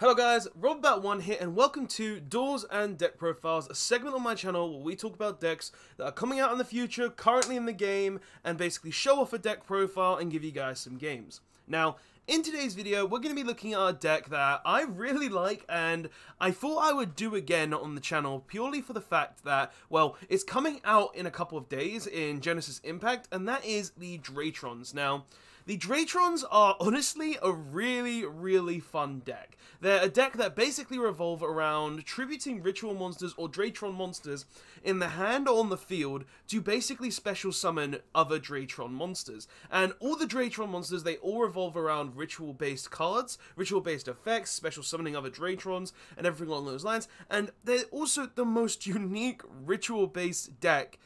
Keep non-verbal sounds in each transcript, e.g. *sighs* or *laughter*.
Hello guys, Robbat1 here and welcome to Duels and Deck Profiles, a segment on my channel where we talk about decks that are coming out in the future, currently in the game, and basically show off a deck profile and give you guys some games. Now, in today's video, we're going to be looking at a deck that I really like and I thought I would do again on the channel purely for the fact that, well, it's coming out in a couple of days in Genesis Impact and that is the Drytrons. Now, the Drytrons are honestly a really, really fun deck. They're a deck that basically revolve around tributing ritual monsters or Drytron monsters in the hand or on the field to basically special summon other Drytron monsters. And all the Drytron monsters, they all revolve around ritual-based cards, ritual-based effects, special summoning other Drytrons, and everything along those lines. And they're also the most *laughs* unique ritual-based deck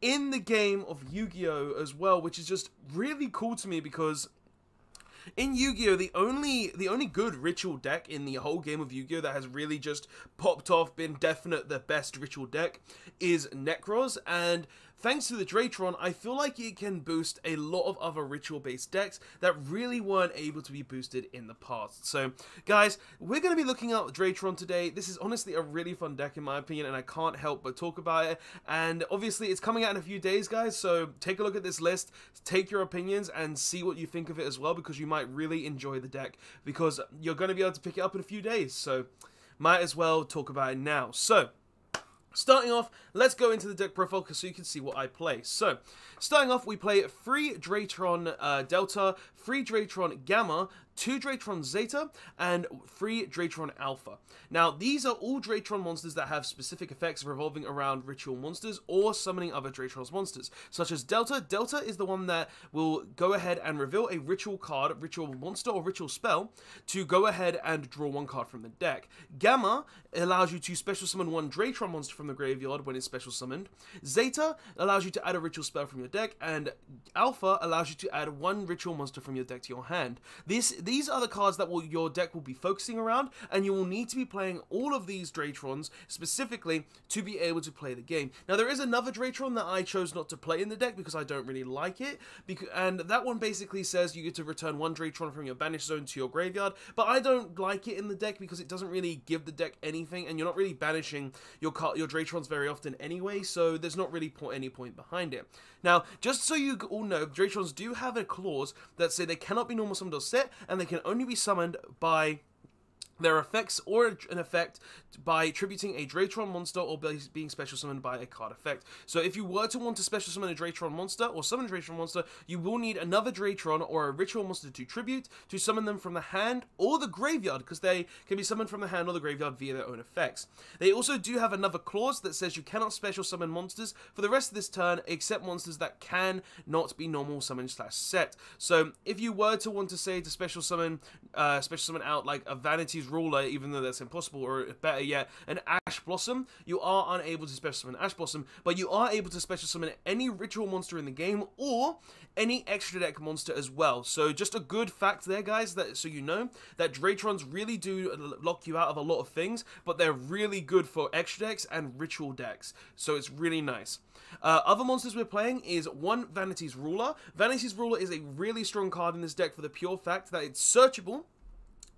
in the game of Yu-Gi-Oh as well, which is just really cool to me because in Yu-Gi-Oh, the only the only good ritual deck in the whole game of Yu-Gi-Oh that has really just popped off, been definite the best ritual deck, is Nekroz, and Thanks to the Drytron, I feel like it can boost a lot of other ritual-based decks that really weren't able to be boosted in the past. So, guys, we're going to be looking at Drytron today. This is honestly a really fun deck in my opinion, and I can't help but talk about it. And obviously, it's coming out in a few days, guys, so take a look at this list, take your opinions, and see what you think of it as well, because you might really enjoy the deck, because you're going to be able to pick it up in a few days. So, might as well talk about it now. So, Starting off, let's go into the deck profile so you can see what I play. So, starting off, we play free Drytron uh, Delta, free Drytron Gamma, 2 Drytron Zeta, and 3 Drytron Alpha. Now, these are all Drytron monsters that have specific effects revolving around ritual monsters or summoning other Drytron's monsters, such as Delta. Delta is the one that will go ahead and reveal a ritual card, ritual monster, or ritual spell to go ahead and draw one card from the deck. Gamma allows you to special summon one Drytron monster from the graveyard when it's special summoned. Zeta allows you to add a ritual spell from your deck, and Alpha allows you to add one ritual monster from your deck to your hand. This these are the cards that will, your deck will be focusing around, and you will need to be playing all of these Drytrons specifically to be able to play the game. Now, there is another Drytron that I chose not to play in the deck because I don't really like it, because, and that one basically says you get to return one Drytron from your banished zone to your graveyard, but I don't like it in the deck because it doesn't really give the deck anything, and you're not really banishing your your Drytrons very often anyway, so there's not really any point behind it. Now, just so you all know, Drytrons do have a clause that say they cannot be normal summoned or set, and they can only be summoned by their effects or an effect by attributing a Drytron monster or being special summoned by a card effect. So if you were to want to special summon a Drytron monster or summon a Drytron monster, you will need another Drytron or a ritual monster to tribute to summon them from the hand or the graveyard because they can be summoned from the hand or the graveyard via their own effects. They also do have another clause that says you cannot special summon monsters for the rest of this turn except monsters that can not be normal summon slash set. So if you were to want to say to special summon, uh, special summon out like a Vanity's Ruler, even though that's impossible, or better yet, an Ash Blossom, you are unable to special summon Ash Blossom, but you are able to special summon any ritual monster in the game, or any extra deck monster as well. So just a good fact there, guys, that so you know, that Drytrons really do lock you out of a lot of things, but they're really good for extra decks and ritual decks. So it's really nice. Uh, other monsters we're playing is one Vanity's Ruler. Vanity's Ruler is a really strong card in this deck for the pure fact that it's searchable,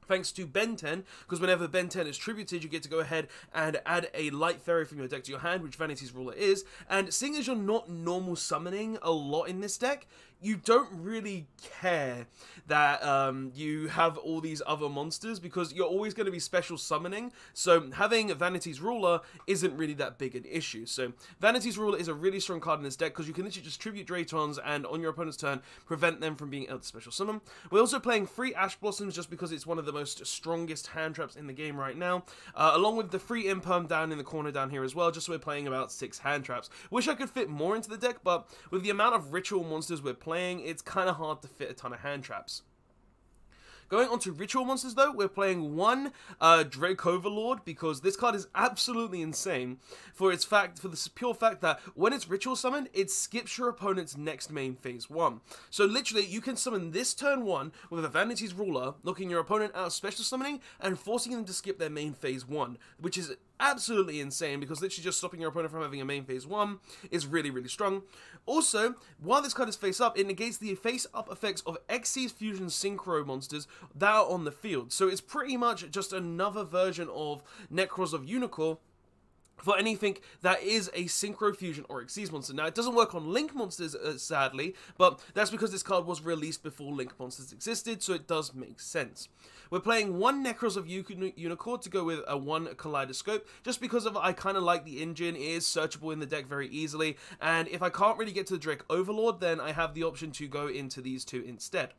thanks to Benten, because whenever Benten is tributed, you get to go ahead and add a Light Fairy from your deck to your hand, which Vanity's Ruler is, and seeing as you're not normal summoning a lot in this deck, you don't really care that um, you have all these other monsters because you're always going to be special summoning. So having Vanity's Ruler isn't really that big an issue. So Vanity's Ruler is a really strong card in this deck because you can literally just tribute Drytrons and on your opponent's turn prevent them from being able to special summon. We're also playing free Ash Blossoms just because it's one of the most strongest hand traps in the game right now, uh, along with the free Imperm down in the corner down here as well, just so we're playing about six hand traps. Wish I could fit more into the deck, but with the amount of ritual monsters we're playing playing, it's kind of hard to fit a ton of hand traps. Going on to Ritual Monsters though, we're playing one uh, Dracoverlord because this card is absolutely insane for its fact, for the pure fact that when it's Ritual Summoned, it skips your opponent's next main phase 1. So literally, you can summon this turn 1 with a Vanity's Ruler, looking your opponent out of special summoning and forcing them to skip their main phase 1, which is absolutely insane because literally just stopping your opponent from having a main phase 1 is really, really strong. Also, while this card is face up, it negates the face up effects of Xyz Fusion Synchro monsters that are on the field. So it's pretty much just another version of Nekroz of Unicorn for anything that is a Synchro Fusion or Xyz monster. Now, it doesn't work on Link monsters, uh, sadly, but that's because this card was released before Link monsters existed, so it does make sense. We're playing one Nekroz of Unicorn to go with a one Kaleidoscope, just because of I kind of like the engine, it is searchable in the deck very easily, and if I can't really get to the Dracoverlord, then I have the option to go into these two instead.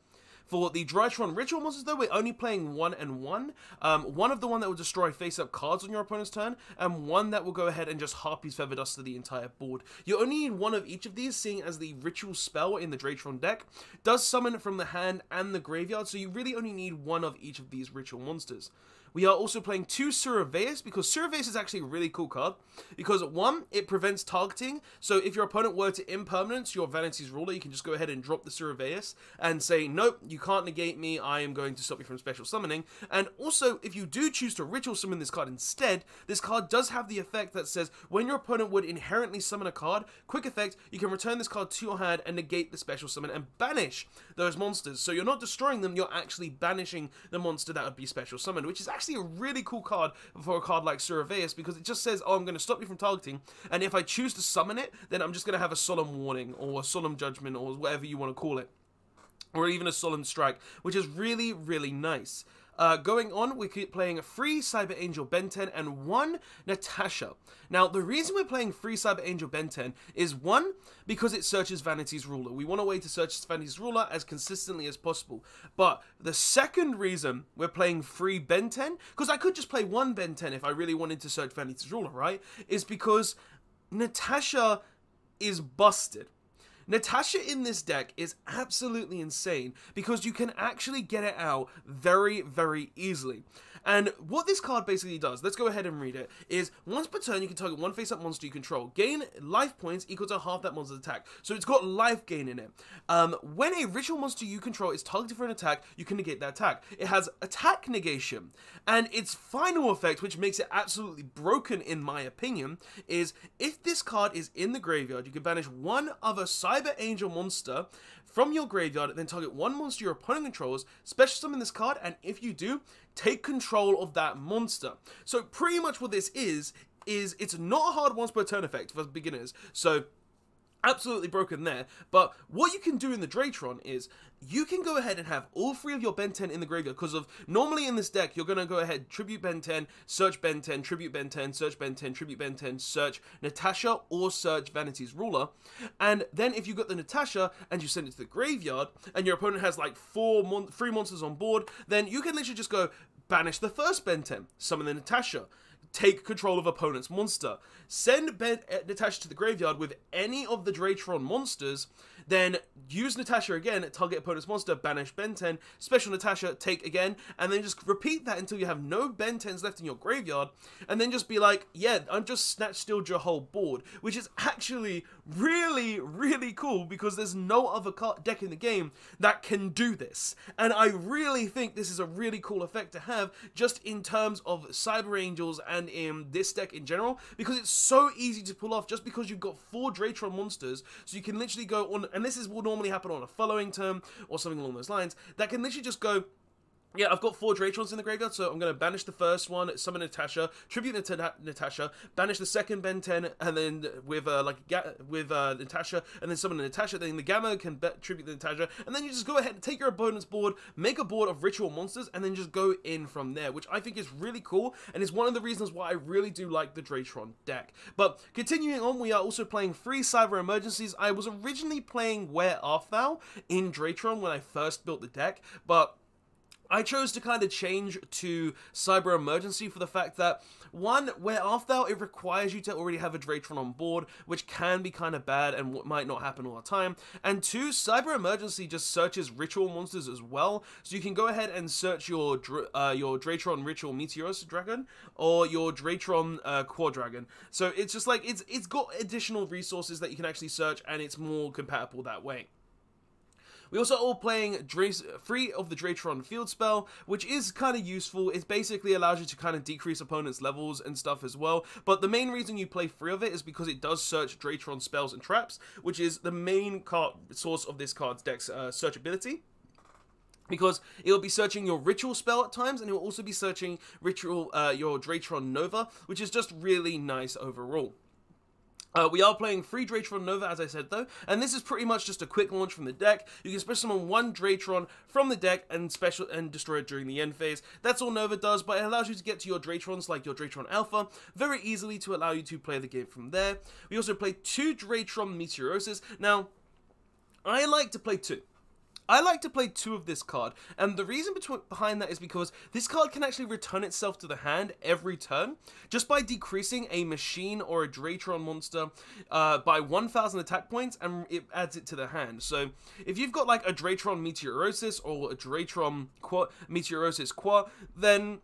For the Drytron Ritual monsters, though, we're only playing one and one. Um, one of the one that will destroy face-up cards on your opponent's turn, and one that will go ahead and just Harpy's Feather Dust to the entire board. You only need one of each of these, seeing as the Ritual spell in the Drytron deck does summon from the hand and the graveyard, so you really only need one of each of these Ritual monsters. We are also playing two Sauravis because Sauravis is actually a really cool card because one, it prevents targeting. So if your opponent were to impermanence your Vanity's Ruler, you can just go ahead and drop the Sauravis and say, nope, you can't negate me, I am going to stop you from special summoning. And also, if you do choose to ritual summon this card instead, this card does have the effect that says when your opponent would inherently summon a card, quick effect, you can return this card to your hand and negate the special summon and banish those monsters. So you're not destroying them, you're actually banishing the monster that would be special summoned, which is actually actually a really cool card for a card like Sauravis because it just says, oh, I'm going to stop you from targeting, and if I choose to summon it, then I'm just going to have a Solemn Warning or a Solemn Judgment or whatever you want to call it. Or even a Solemn Strike, which is really, really nice. Uh, going on, we keep playing free Cyber Angel Benten and one Natasha. Now, the reason we're playing free Cyber Angel Benten is one, because it searches Vanity's Ruler. We want a way to search Vanity's Ruler as consistently as possible. But the second reason we're playing free Benten, because I could just play one Benten if I really wanted to search Vanity's Ruler, right? Is because Natasha is busted. Natasha in this deck is absolutely insane because you can actually get it out very, very easily. And what this card basically does, let's go ahead and read it, is once per turn you can target one face-up monster you control. Gain life points equal to half that monster's attack. So it's got life gain in it. Um, when a ritual monster you control is targeted for an attack, you can negate that attack. It has attack negation. And its final effect, which makes it absolutely broken in my opinion, is if this card is in the graveyard, you can banish one other Cyber Angel monster from your graveyard, then target one monster your opponent controls, special summon this card, and if you do, take control of that monster. So pretty much what this is, is it's not a hard once per turn effect for beginners. So absolutely broken there. But what you can do in the Drytron is you can go ahead and have all three of your Benten in the graveyard because of normally in this deck you're going to go ahead tribute Benten, search Benten, tribute Benten, search Benten, tribute Benten, search Natasha or search Vanity's Ruler. And then if you got the Natasha and you send it to the graveyard and your opponent has like four mon three monsters on board, then you can literally just go banish the first Benten, summon the Natasha take control of opponent's monster. Send ben, uh, Natasha to the graveyard with any of the Drytron monsters, then use Natasha again, target opponent's monster, banish Benten, special Natasha, take again, and then just repeat that until you have no Bentens left in your graveyard, and then just be like, yeah, I'm just snatch stilled your whole board, which is actually really, really cool because there's no other deck in the game that can do this. And I really think this is a really cool effect to have just in terms of Cyber Angels and in this deck in general because it's so easy to pull off just because you've got four Drytron monsters so you can literally go on, and this is will normally happen on a following term or something along those lines, that can literally just go yeah, I've got four Drytrons in the graveyard, so I'm going to banish the first one, summon Natasha, tribute Nat Natasha, banish the second Benten, and then with uh, like with uh, Natasha, and then summon Natasha, then the Gamma can tribute the Natasha, and then you just go ahead and take your opponent's board, make a board of ritual monsters, and then just go in from there, which I think is really cool, and is one of the reasons why I really do like the Drytron deck. But continuing on, we are also playing three Cyber Emergencies. I was originally playing Where Arf Thou in Drytron when I first built the deck, but I chose to kind of change to Cyber Emergency for the fact that, one, where after it requires you to already have a Drytron on board, which can be kind of bad and might not happen all the time, and two, Cyber Emergency just searches ritual monsters as well, so you can go ahead and search your uh, your Drytron Ritual Meteoros Dragon or your Drytron uh, Dragon. So it's just like, it's it's got additional resources that you can actually search, and it's more compatible that way. We also all playing Dra free of the Drytron field spell, which is kind of useful. It basically allows you to kind of decrease opponents' levels and stuff as well. But the main reason you play free of it is because it does search Drytron spells and traps, which is the main card source of this card's deck's uh, search ability because it will be searching your ritual spell at times and it will also be searching ritual uh, your Drytron Nova which is just really nice overall. Uh, we are playing free Drytron Nova, as I said though, and this is pretty much just a quick launch from the deck. You can special summon one Drytron from the deck and special and destroy it during the end phase. That's all Nova does, but it allows you to get to your Drytrons like your Drytron Alpha very easily to allow you to play the game from there. We also play two Drytron Meteorosis. Now, I like to play two. I like to play two of this card, and the reason behind that is because this card can actually return itself to the hand every turn, just by decreasing a machine or a Drytron monster uh, by 1,000 attack points, and it adds it to the hand. So, if you've got like a Drytron Meteorosis or a Drytron Qua Meteorosis Qua, then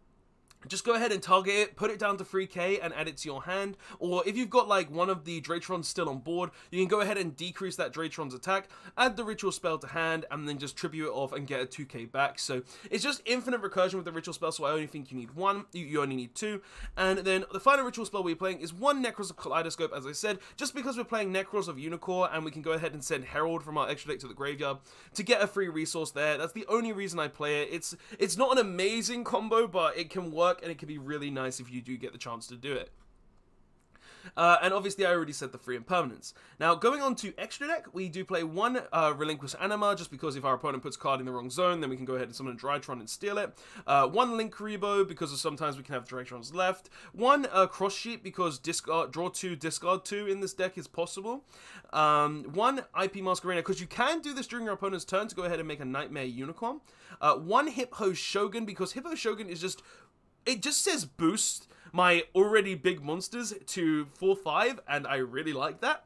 just go ahead and target it, put it down to 3k and add it to your hand. Or if you've got like one of the Drytrons still on board, you can go ahead and decrease that Drytron's attack, add the ritual spell to hand, and then just tribute it off and get a 2k back. So it's just infinite recursion with the ritual spell, so I only think you need one, you, only need two. And then the final ritual spell we're playing is one Nekroz of Kaleidoscope, as I said, just because we're playing Nekroz of Unicorn and we can go ahead and send Herald from our extra deck to the graveyard to get a free resource there. That's the only reason I play it. It's, it's not an amazing combo, but it can work and it can be really nice if you do get the chance to do it. Uh, and obviously, I already said the free impermanence. Now, going on to extra deck, we do play one uh, Relinquish Anima, just because if our opponent puts a card in the wrong zone, then we can go ahead and summon a Drytron and steal it. Uh, one Linkuriboh, because of sometimes we can have Drytrons left. One uh, Cross Sheep, because discard, draw two, discard two in this deck is possible. Um, one IP Masquerena, because you can do this during your opponent's turn to go ahead and make a Knightmare Unicorn. Uh, one Hippo Shogun, because Hippo Shogun is just it just says boost my already big monsters to 4-5, and I really like that.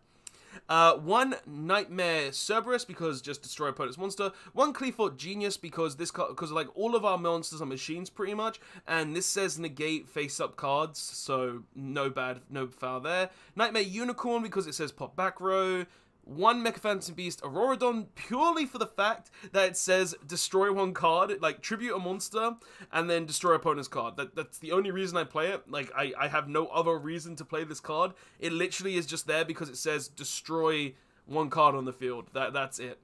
Uh, one Knightmare Cerberus because just destroy opponent's monster. One Qliphort Genius because this because like all of our monsters are machines pretty much, and this says negate face up cards, so no bad, no foul there. Knightmare Unicorn because it says pop back row one Mecha Phantom Beast Auroradon purely for the fact that it says destroy one card, like tribute a monster, and then destroy opponent's card. That, that's the only reason I play it. Like, I, I have no other reason to play this card. It literally is just there because it says destroy one card on the field. That That's it.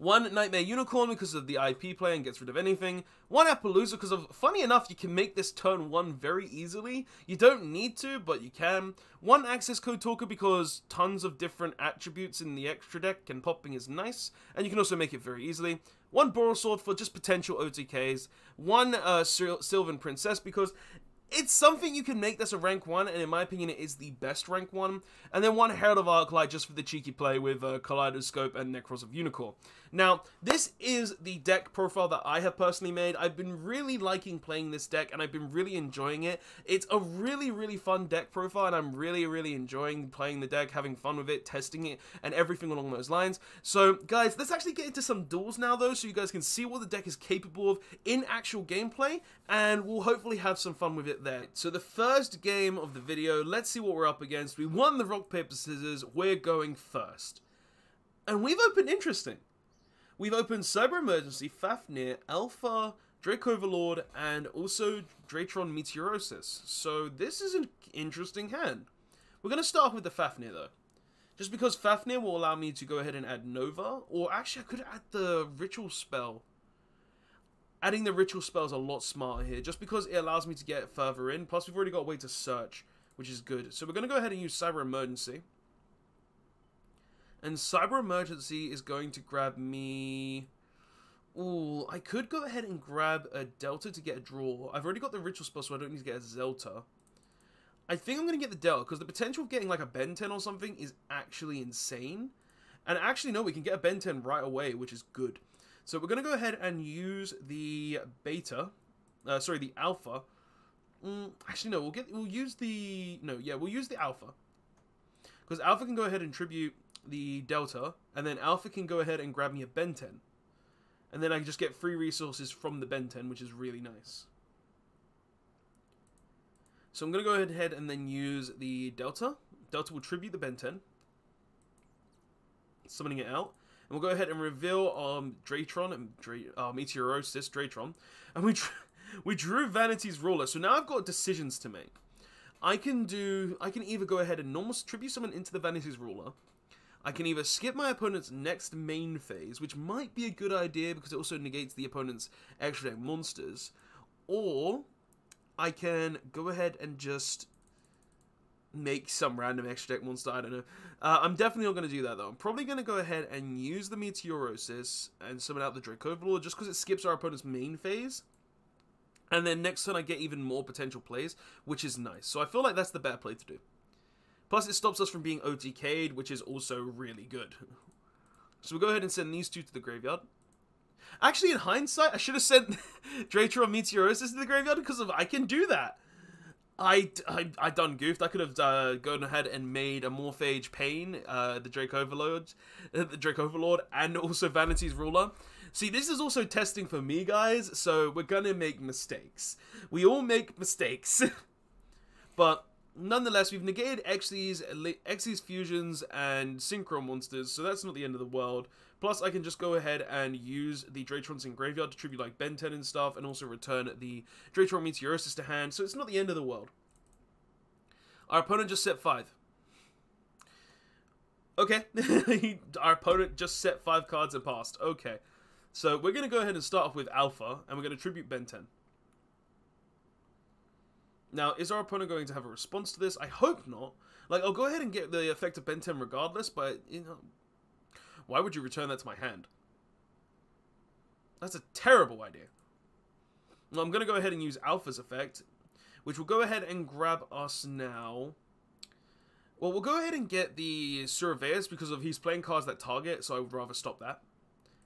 One Knightmare Unicorn because of the IP play and gets rid of anything. One Apollousa because of, funny enough, you can make this turn one very easily. You don't need to, but you can. One Access Code Talker because tons of different attributes in the extra deck and popping is nice. And you can also make it very easily. One Borrelsword for just potential OTKs. One uh, Sylvan Princess because it's something you can make that's a rank 1, and in my opinion, it is the best rank 1. And then one Herald of Arclight just for the cheeky play with uh, Kaleidoscope and Nekroz of Unicorn. Now, this is the deck profile that I have personally made. I've been really liking playing this deck, and I've been really enjoying it. It's a really, really fun deck profile, and I'm really, really enjoying playing the deck, having fun with it, testing it, and everything along those lines. So, guys, let's actually get into some duels now, though, so you guys can see what the deck is capable of in actual gameplay, and we'll hopefully have some fun with it there. So the first game of the video, let's see what we're up against. We won the rock, paper, scissors, we're going first. And we've opened interesting. We've opened Cyber Emergency, Fafnir, Alpha, Drake Overlord, and also Drytron Meteorosis. So this is an interesting hand. We're going to start with the Fafnir though. Just because Fafnir will allow me to go ahead and add Nova, or actually I could add the Ritual Spell. Adding the Ritual Spell is a lot smarter here, just because it allows me to get further in, plus we've already got a way to search, which is good. So we're going to go ahead and use Cyber Emergency. And Cyber Emergency is going to grab me... Ooh, I could go ahead and grab a Delta to get a draw. I've already got the Ritual Spell, so I don't need to get a Zelta. I think I'm going to get the Delta, because the potential of getting like a Benten or something is actually insane. And actually, no, we can get a Benten right away, which is good. So we're going to go ahead and use the Beta. Uh, sorry, the Alpha. Mm, actually, no, we'll get we'll use the... No, yeah, we'll use the Alpha. Because Alpha can go ahead and tribute the Delta, and then Alpha can go ahead and grab me a Benten. And then I can just get free resources from the Benten, which is really nice. So I'm going to go ahead and then use the Delta. Delta will tribute the Benten. Summoning it out. We'll go ahead and reveal um, Drytron and Dra uh, Meteorosis, Drytron, and we, *laughs* we drew Vanity's Ruler. So now I've got decisions to make. I can do, I can either go ahead and normal tribute summon into the Vanity's Ruler, I can either skip my opponent's next main phase, which might be a good idea because it also negates the opponent's extra deck monsters, or I can go ahead and just make some random extra deck monster, I don't know. Uh, I'm definitely not going to do that though. I'm probably going to go ahead and use the Meteorosis and summon out the Dracoverlord just because it skips our opponent's main phase. And then next turn I get even more potential plays, which is nice. So I feel like that's the better play to do. Plus it stops us from being OTK'd, which is also really good. So we'll go ahead and send these two to the graveyard. Actually, in hindsight, I should have sent *laughs* Drytron Meteorosis to the graveyard because of I can do that. I, I, I done goofed. I could have uh, gone ahead and made a Morphage Pain, uh, the Dracoverlord, *laughs* the Dracoverlord, and also Vanity's Ruler. See, this is also testing for me, guys, so we're gonna make mistakes. We all make mistakes. *laughs* but nonetheless, we've negated Xyz, Xyz fusions, and Synchro monsters, so that's not the end of the world. Plus, I can just go ahead and use the Drytrons in Graveyard to tribute like Benten and stuff, and also return the Drytron Meteorosis to hand, so it's not the end of the world. Our opponent just set 5. Okay, *laughs* our opponent just set 5 cards and passed. Okay, so we're going to go ahead and start off with Alpha, and we're going to tribute Benten. Now, is our opponent going to have a response to this? I hope not. Like, I'll go ahead and get the effect of Ben 10 regardless, but, you know, why would you return that to my hand? That's a terrible idea. Well, I'm going to go ahead and use Alpha's effect, which will go ahead and grab us now. Well, we'll go ahead and get the Sauravis because of he's playing cards that target, so I would rather stop that.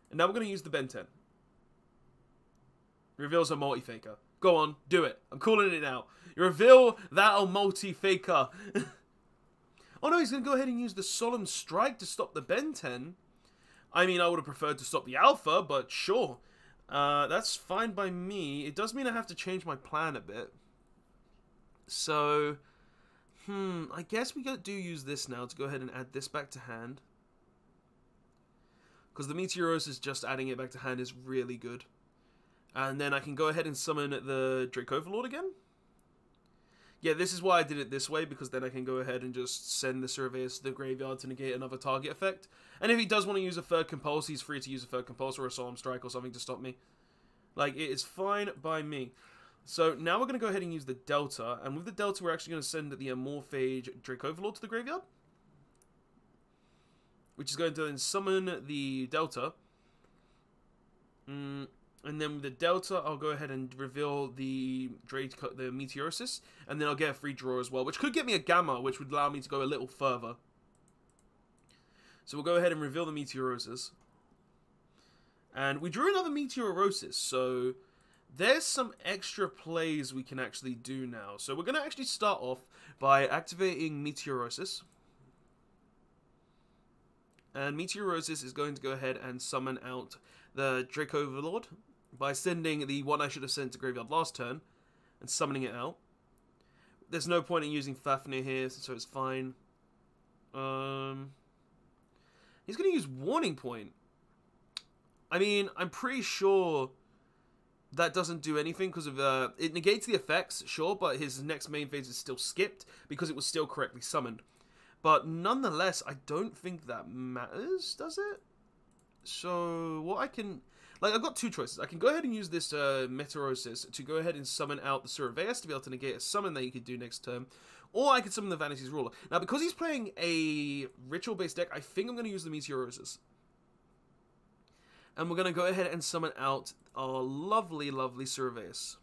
And now we're going to use the Benten. Reveals a multi-faker. Go on, do it. I'm calling it now. You reveal that multi-faker. *laughs* oh no, he's going to go ahead and use the Solemn Strike to stop the Benten. I mean, I would have preferred to stop the alpha, but sure. Uh, that's fine by me. It does mean I have to change my plan a bit. So, hmm, I guess we do use this now to go ahead and add this back to hand. Because the Meteorosis just adding it back to hand is really good. And then I can go ahead and summon the Dracoverlord again. Yeah, this is why I did it this way, because then I can go ahead and just send the Sauravis to the graveyard to negate another target effect. And if he does want to use a third compulse, he's free to use a third compulse or a solemn strike or something to stop me. Like, it is fine by me. So now we're going to go ahead and use the Delta, and with the Delta we're actually going to send the Amorphage Dracoverlord to the graveyard. Which is going to then summon the Delta. Mm, and then with the Delta, I'll go ahead and reveal the Drake, the Meteorosis, and then I'll get a free draw as well, which could get me a Gamma, which would allow me to go a little further. So we'll go ahead and reveal the Meteorosis. And we drew another Meteorosis, so there's some extra plays we can actually do now. So we're going to actually start off by activating Meteorosis. And Meteorosis is going to go ahead and summon out the Dracoverlord by sending the one I should have sent to Graveyard last turn and summoning it out. There's no point in using Fafnir here, so it's fine. Um, He's going to use Warning Point. I mean, I'm pretty sure that doesn't do anything because of uh, it negates the effects, sure, but his next main phase is still skipped because it was still correctly summoned. But nonetheless, I don't think that matters, does it? So what I can, like, I've got two choices. I can go ahead and use this uh, Meteorosis to go ahead and summon out the Sauravis to be able to negate a summon that you could do next turn, or I could summon the Vanity's Ruler. Now, because he's playing a ritual-based deck, I think I'm going to use the Meteorosis. And we're going to go ahead and summon out our lovely, lovely Sauravis.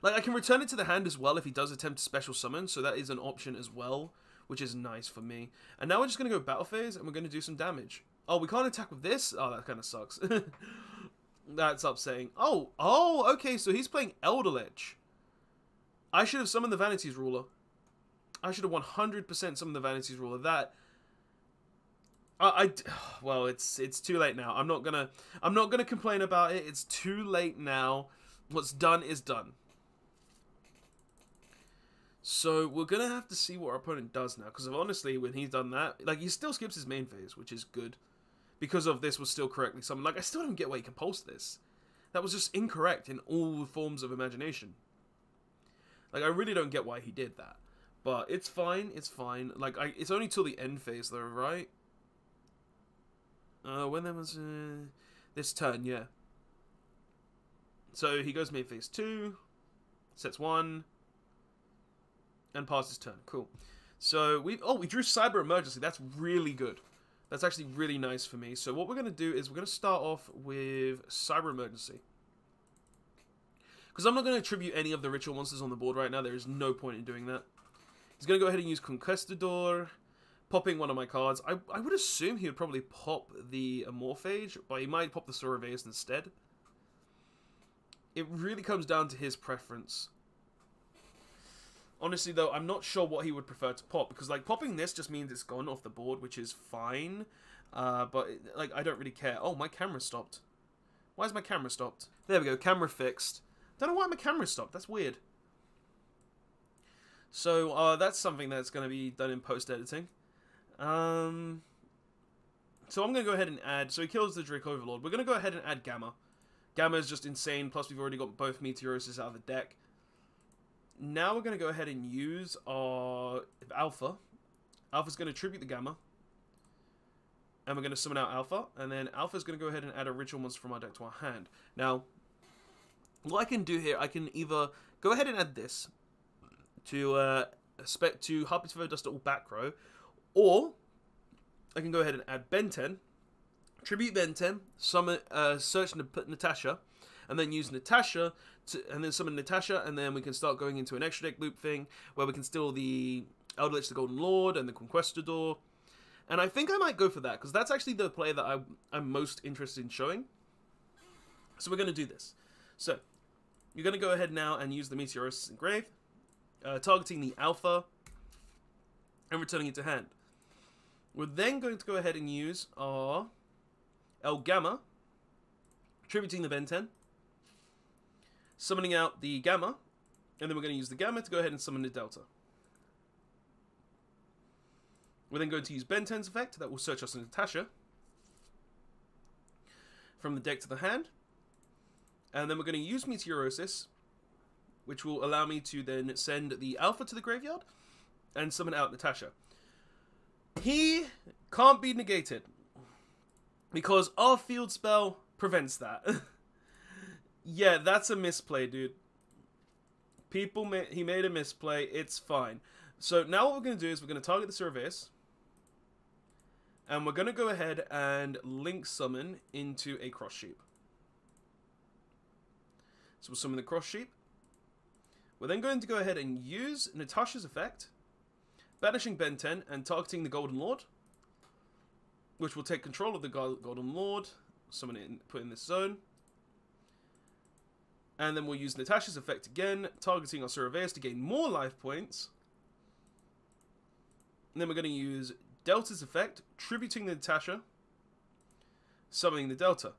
Like, I can return it to the hand as well if he does attempt to special summon, so that is an option as well, which is nice for me. And now we're just going to go Battle Phase, and we're going to do some damage. Oh, we can't attack with this? Oh, that kind of sucks. *laughs* That's upsetting. Oh, oh, okay, so he's playing Elder I should have summoned the Vanity's Ruler. I should have 100% summoned the Vanity's Ruler. That... I, I, *sighs* well, it's it's too late now. I'm not gonna I'm not gonna complain about it. It's too late now. What's done is done. So we're gonna have to see what our opponent does now, because honestly, when he's done that, like he still skips his main phase, which is good, because of this was still correctly summoned. Like I still don't get why he can pulse this. That was just incorrect in all forms of imagination. Like I really don't get why he did that, but it's fine. It's fine. Like I, it's only till the end phase though, right? Uh, when there was uh, this turn, yeah. So he goes main phase two, sets one and passes turn. Cool. So we oh we drew Cyber Emergency. That's really good. That's actually really nice for me. So what we're gonna do is we're gonna start off with Cyber Emergency. Because I'm not going to attribute any of the ritual monsters on the board right now. There is no point in doing that. He's going to go ahead and use Conquistador, popping one of my cards. I, I would assume he would probably pop the Amorphage, but he might pop the Sauravis instead. It really comes down to his preference. Honestly, though, I'm not sure what he would prefer to pop, because, like, popping this just means it's gone off the board, which is fine. Uh, but, like, I don't really care. Oh, my camera stopped. Why is my camera stopped? There we go, camera fixed. Don't know why my camera stopped. That's weird. So, uh, that's something that's going to be done in post-editing. Um, so I'm going to go ahead and add... So he kills the Dracoverlord. We're going to go ahead and add Gamma. Gamma is just insane, plus we've already got both Meteorosis out of the deck. Now we're going to go ahead and use our Alpha. Alpha's going to tribute the Gamma. And we're going to summon out Alpha. And then Alpha's going to go ahead and add a Ritual Monster from our deck to our hand. Now, what I can do here, I can either go ahead and add this to uh, spec to Harpy's Feather Duster all back row, or I can go ahead and add Benten, tribute Benten, summon, uh, search and put Natasha, and then use Natasha to, and then summon Natasha, and then we can start going into an extra deck loop thing where we can steal the Eldlich the Golden Lord and the Conquistador. And I think I might go for that because that's actually the play that I, I'm most interested in showing. So we're going to do this. So you're going to go ahead now and use the Meteorosis Engrave, uh, targeting the Alpha and returning it to hand. We're then going to go ahead and use our El Gamma, tributing the Benten, summoning out the Gamma, and then we're going to use the Gamma to go ahead and summon the Delta. We're then going to use Benten's effect, that will search us Natasha, from the deck to the hand, and then we're going to use Meteorosis, which will allow me to then send the Alpha to the graveyard and summon out Natasha. He can't be negated because our field spell prevents that. *laughs* yeah, that's a misplay, dude. People, ma he made a misplay. It's fine. So now what we're going to do is we're going to target the Sauravis. And we're going to go ahead and link summon into a cross sheep. So we'll summon the cross sheep. We're then going to go ahead and use Natasha's effect, banishing Benten and targeting the Golden Lord, which will take control of the Golden Lord, summon it and put in this zone. And then we'll use Natasha's effect again, targeting our Sauravis to gain more life points. And then we're going to use Delta's effect, tributing the Natasha, summoning the Delta.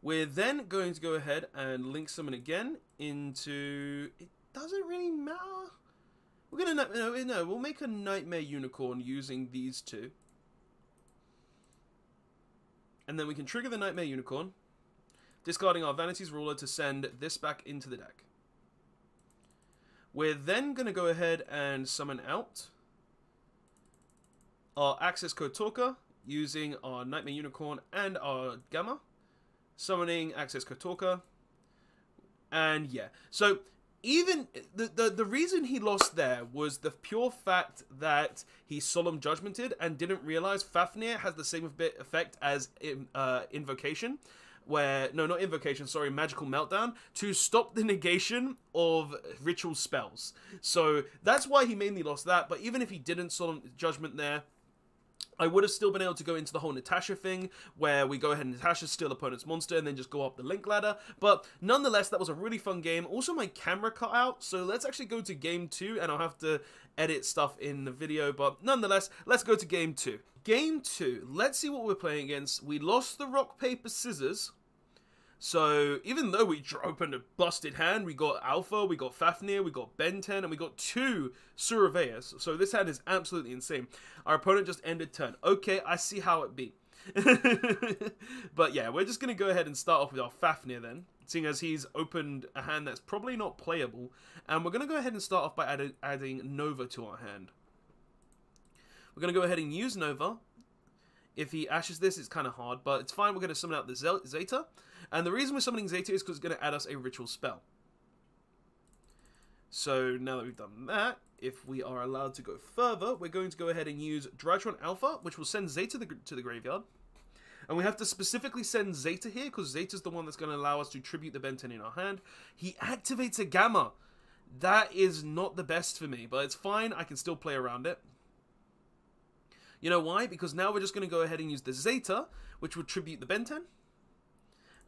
We're then going to go ahead and link summon again into... It doesn't really matter. We're going to... No, no, we'll make a Knightmare Unicorn using these two. And then we can trigger the Knightmare Unicorn, discarding our Vanity's Ruler to send this back into the deck. We're then going to go ahead and summon out our Access Talker using our Knightmare Unicorn and our Gamma summoning Access Code Talker. And yeah, so even the, the the reason he lost there was the pure fact that he solemn judgmented and didn't realize Fafnir has the same bit effect as uh, invocation where no not invocation sorry magical meltdown to stop the negation of ritual spells so that's why he mainly lost that but even if he didn't solemn judgment there I would have still been able to go into the whole Natasha thing, where we go ahead and Natasha steal opponent's monster and then just go up the link ladder. But nonetheless, that was a really fun game. Also, my camera cut out, so let's actually go to game two, and I'll have to edit stuff in the video. But nonetheless, let's go to game two. Game two, let's see what we're playing against. We lost the rock, paper, scissors. So even though we opened a busted hand, we got Alpha, we got Fafnir, we got Benten, and we got two Sauravis. So this hand is absolutely insane. Our opponent just ended turn. Okay, I see how it be. *laughs* but yeah, we're just going to go ahead and start off with our Fafnir then, seeing as he's opened a hand that's probably not playable. And we're going to go ahead and start off by add adding Nova to our hand. We're going to go ahead and use Nova. If he ashes this, it's kind of hard, but it's fine. We're going to summon out the Zeta. And the reason we're summoning Zeta is because it's going to add us a ritual spell. So now that we've done that, if we are allowed to go further, we're going to go ahead and use Drytron Alpha, which will send Zeta to the, to the graveyard. And we have to specifically send Zeta here, because Zeta's the one that's going to allow us to tribute the Benten in our hand. He activates a Gamma. That is not the best for me, but it's fine. I can still play around it. You know why? Because now we're just going to go ahead and use the Zeta, which would tribute the Benten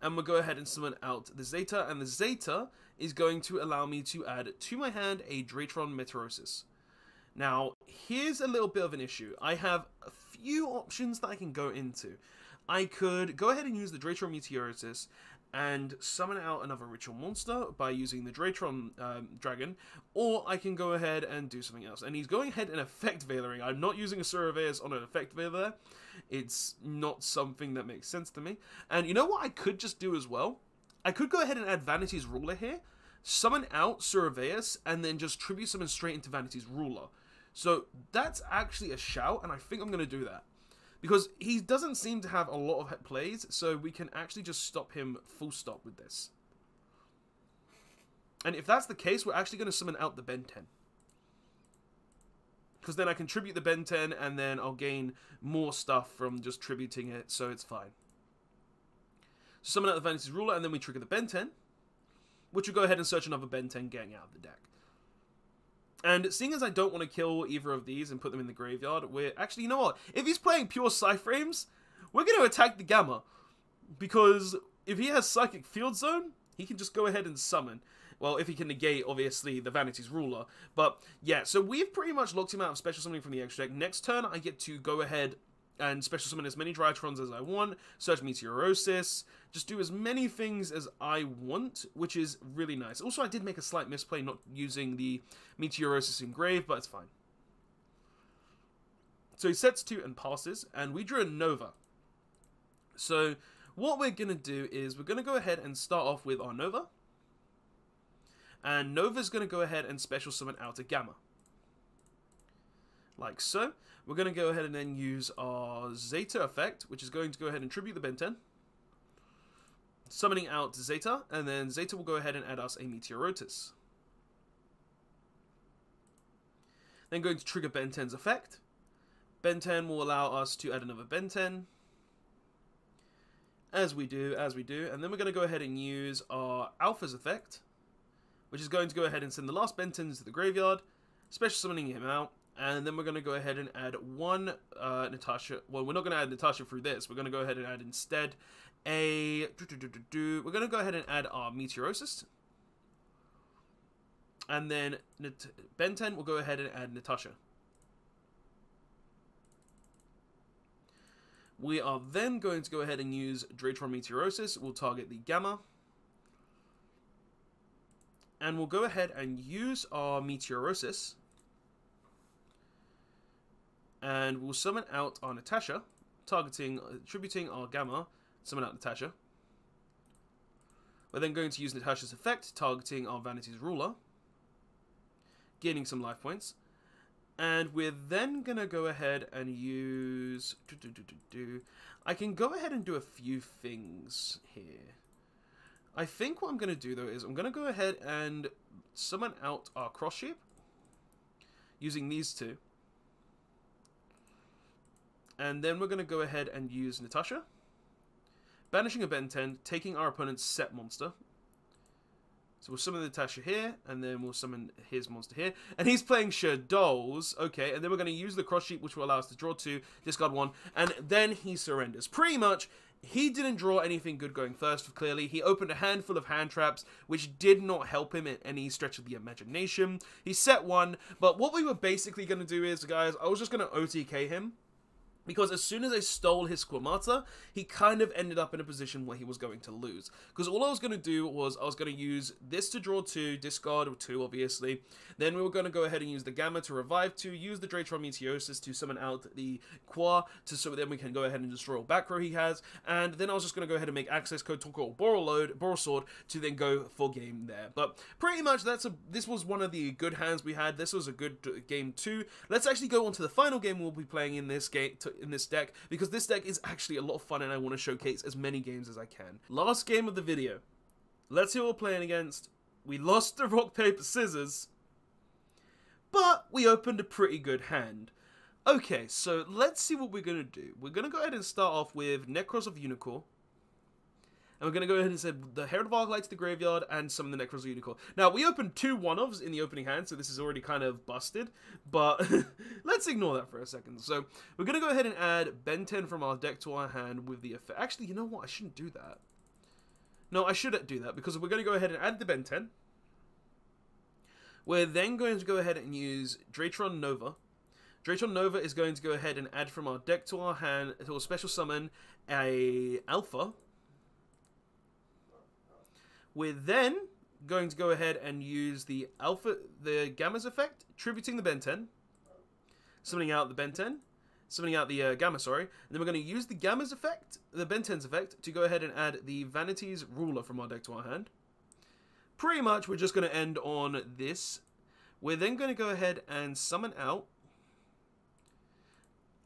and we'll go ahead and summon out the Zeta, and the Zeta is going to allow me to add to my hand a Drytron Meteorosis. Now, here's a little bit of an issue. I have a few options that I can go into. I could go ahead and use the Drytron Meteorosis and summon out another ritual monster by using the Drytron um, Dragon, or I can go ahead and do something else. And he's going ahead and effect veiling. I'm not using a Sauravis on an effect veiler. It's not something that makes sense to me. And you know what I could just do as well? I could go ahead and add Vanity's Ruler here, summon out Sauravis, and then just tribute summon straight into Vanity's Ruler. So that's actually a shout, and I think I'm going to do that. Because he doesn't seem to have a lot of plays, so we can actually just stop him full stop with this. And if that's the case, we're actually going to summon out the Benten. Because then I can tribute the Benten, and then I'll gain more stuff from just tributing it, so it's fine. So summon out the Vanity's Ruler, and then we trigger the Benten, which will go ahead and search another Benten getting out of the deck. And seeing as I don't want to kill either of these and put them in the graveyard, we're actually, you know what? If he's playing pure Psyframes, we're going to attack the Gamma. Because if he has Psychic Field Zone, he can just go ahead and summon. Well, if he can negate, obviously, the Vanity's Ruler. But, yeah, so we've pretty much locked him out of Special Summoning from the extra deck. Next turn, I get to go ahead and special summon as many Drytrons as I want, search Meteorosis, just do as many things as I want, which is really nice. Also, I did make a slight misplay not using the Meteorosis Engrave, but it's fine. So he sets two and passes, and we drew a Nova. So what we're going to do is we're going to go ahead and start off with our Nova. And Nova's going to go ahead and special summon out a Gamma. Like so. We're going to go ahead and then use our Zeta effect, which is going to go ahead and tribute the Benten. Summoning out Zeta, and then Zeta will go ahead and add us a Meteorotis. Then going to trigger Benten's effect. Benten will allow us to add another Benten. As we do, as we do. And then we're going to go ahead and use our Alpha's effect, which is going to go ahead and send the last Bentens to the graveyard, special summoning him out, and then we're going to go ahead and add one uh, Natasha. Well, we're not going to add Natasha through this. We're going to go ahead and add instead a... We're going to go ahead and add our Meteorosis. And then Benten will go ahead and add Natasha. We are then going to go ahead and use Drytron Meteorosis. We'll target the Gamma. And we'll go ahead and use our Meteorosis and we'll summon out our Natasha, targeting, attributing our Gamma, summon out Natasha. We're then going to use Natasha's effect, targeting our Vanity's Ruler, gaining some life points. And we're then going to go ahead and use... I can go ahead and do a few things here. I think what I'm going to do, though, is I'm going to go ahead and summon out our Cross Sheep using these two. And then we're going to go ahead and use Natasha. Banishing a Benten, taking our opponent's set monster. So we'll summon the Natasha here, and then we'll summon his monster here. And he's playing Shaddolls, okay, and then we're going to use the cross sheep, which will allow us to draw two, discard one, and then he surrenders. Pretty much, he didn't draw anything good going first, clearly. He opened a handful of hand traps, which did not help him in any stretch of the imagination. He set one, but what we were basically going to do is, guys, I was just going to OTK him because as soon as I stole his Squamata, he kind of ended up in a position where he was going to lose. Because all I was going to do was I was going to use this to draw two, discard two, obviously. Then we were going to go ahead and use the Gamma to revive two, use the Drytron Meteorosis to summon out the Qua, to so then we can go ahead and destroy all back row he has. And then I was just going to go ahead and make Access Code Talker Borreload, Borrelsword to then go for game there. But pretty much that's a this was one of the good hands we had. This was a good uh, game too. Let's actually go on to the final game we'll be playing in this game. In this deck because this deck is actually a lot of fun and I want to showcase as many games as I can. Last game of the video. Let's see what we're playing against. We lost the rock, paper, scissors, but we opened a pretty good hand. Okay, so let's see what we're going to do. We're going to go ahead and start off with Nekroz of Unicorn. And we're going to go ahead and say the Herald of Arclight to the graveyard and summon the Nekroz Unicorn. Now, we opened two one-ofs in the opening hand, so this is already kind of busted. But *laughs* let's ignore that for a second. So we're going to go ahead and add Benten from our deck to our hand with the effect. Actually, you know what? I shouldn't do that. No, I shouldn't do that because we're going to go ahead and add the Benten. We're then going to go ahead and use Drytron Nova. Drytron Nova is going to go ahead and add from our deck to our hand to a special summon a Alpha we're then going to go ahead and use the alpha, the gammas effect, tributing the Benten, summoning out the Benten, summoning out the uh, gamma, sorry, and then we're going to use the gammas effect, the Benten's effect, to go ahead and add the Vanity's Ruler from our deck to our hand. Pretty much, we're just going to end on this. We're then going to go ahead and summon out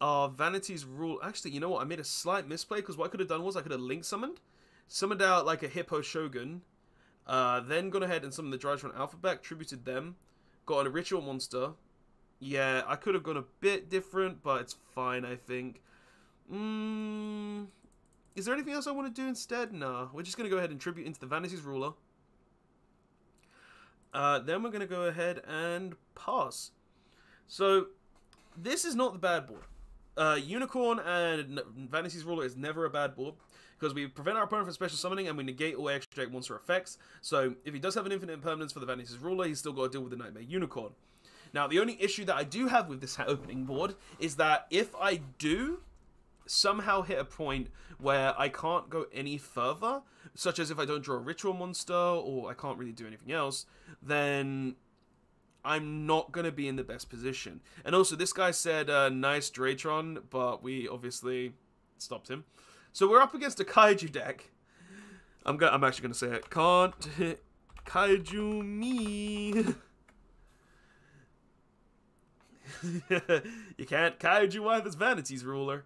our Vanity's Rule. Actually, you know what? I made a slight misplay because what I could have done was I could have Link summoned, summoned out like a Hippo Shogun, uh, then gone ahead and of the from Alphabet, tributed them, got a ritual monster. Yeah, I could have gone a bit different, but it's fine, I think. Mm, is there anything else I want to do instead? Nah, we're just going to go ahead and tribute into the Vanity's Ruler. Uh, then we're going to go ahead and pass. So, this is not the bad board. Uh, Unicorn and Vanity's Ruler is never a bad board because we prevent our opponent from special summoning and we negate all extra monster effects. So if he does have an infinite impermanence for the Vanity's Ruler, he's still got to deal with the Knightmare Unicorn. Now, the only issue that I do have with this *laughs* opening board is that if I do somehow hit a point where I can't go any further, such as if I don't draw a ritual monster or I can't really do anything else, then I'm not going to be in the best position. And also, this guy said, uh, nice Drytron, but we obviously stopped him. So we're up against a kaiju deck. I'm I'm actually gonna say it. Can't kaiju me. *laughs* you can't kaiju Wyvern's Vanity's ruler.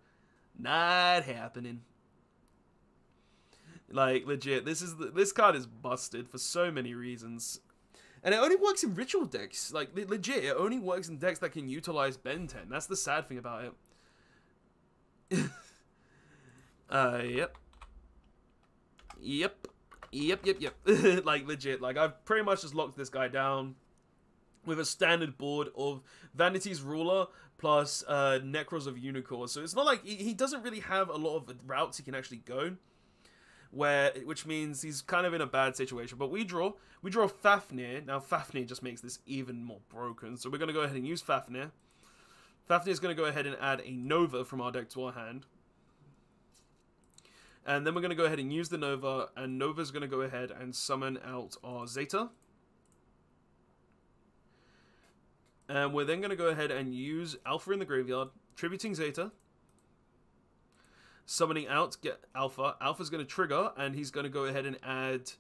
Not happening. Like legit, this is the, this card is busted for so many reasons. And it only works in ritual decks. Like legit, it only works in decks that can utilize Benten. That's the sad thing about it. *laughs* Uh, yep. Yep. Yep, yep, yep. *laughs* like, legit. Like, I've pretty much just locked this guy down with a standard board of Vanity's Ruler plus uh, Nekroz of Unicorn. So it's not like he, he doesn't really have a lot of routes he can actually go. Where, which means he's kind of in a bad situation. But we draw, we draw Fafnir. Now Fafnir just makes this even more broken. So we're going to go ahead and use Fafnir. Fafnir is going to go ahead and add a Nova from our deck to our hand. And then we're going to go ahead and use the Nova, and Nova's going to go ahead and summon out our Zeta. And we're then going to go ahead and use Alpha in the graveyard, tributing Zeta, summoning out get Alpha. Alpha's going to trigger, and he's going to go ahead and add...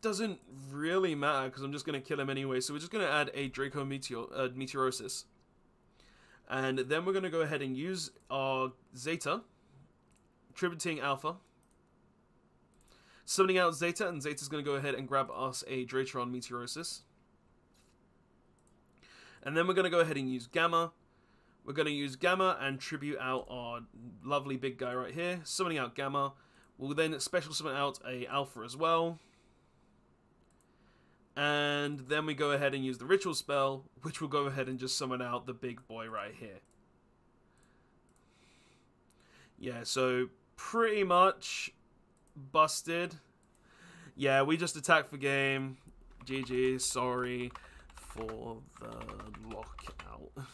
Doesn't really matter, because I'm just going to kill him anyway, so we're just going to add a Draco Meteor, uh, Meteorosis. And then we're going to go ahead and use our Zeta, tributing Alpha. Summoning out Zeta, and Zeta's going to go ahead and grab us a Drytron Meteorosis. And then we're going to go ahead and use Gamma. We're going to use Gamma and tribute out our lovely big guy right here. Summoning out Gamma. We'll then special summon out a Alpha as well. And then we go ahead and use the Ritual spell, which will go ahead and just summon out the big boy right here. Yeah, so pretty much busted. Yeah, we just attacked for game. GG, sorry for the lockout. *laughs*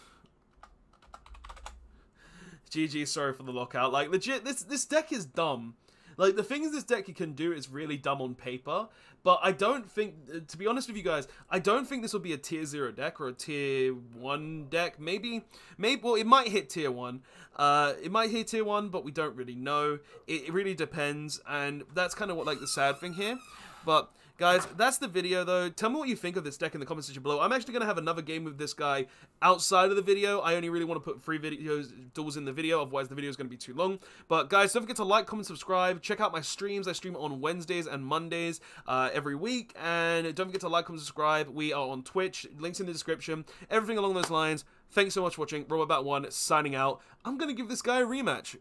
GG, sorry for the lockout. Like, legit, this, this deck is dumb. Like, the things this deck can do is really dumb on paper, but I don't think, uh, to be honest with you guys, I don't think this will be a tier 0 deck or a tier 1 deck. Maybe, maybe, well, it might hit tier 1. Uh, it might hit tier 1, but we don't really know. It, it really depends, and that's kind of what, like, the sad thing here. But Guys, that's the video, though. Tell me what you think of this deck in the comment section below. I'm actually going to have another game with this guy outside of the video. I only really want to put three videos, duels in the video, otherwise the video is going to be too long. But, guys, don't forget to like, comment, subscribe. Check out my streams. I stream on Wednesdays and Mondays uh, every week. And don't forget to like, comment, subscribe. We are on Twitch. Links in the description. Everything along those lines. Thanks so much for watching. Robertbat1 signing out. I'm going to give this guy a rematch.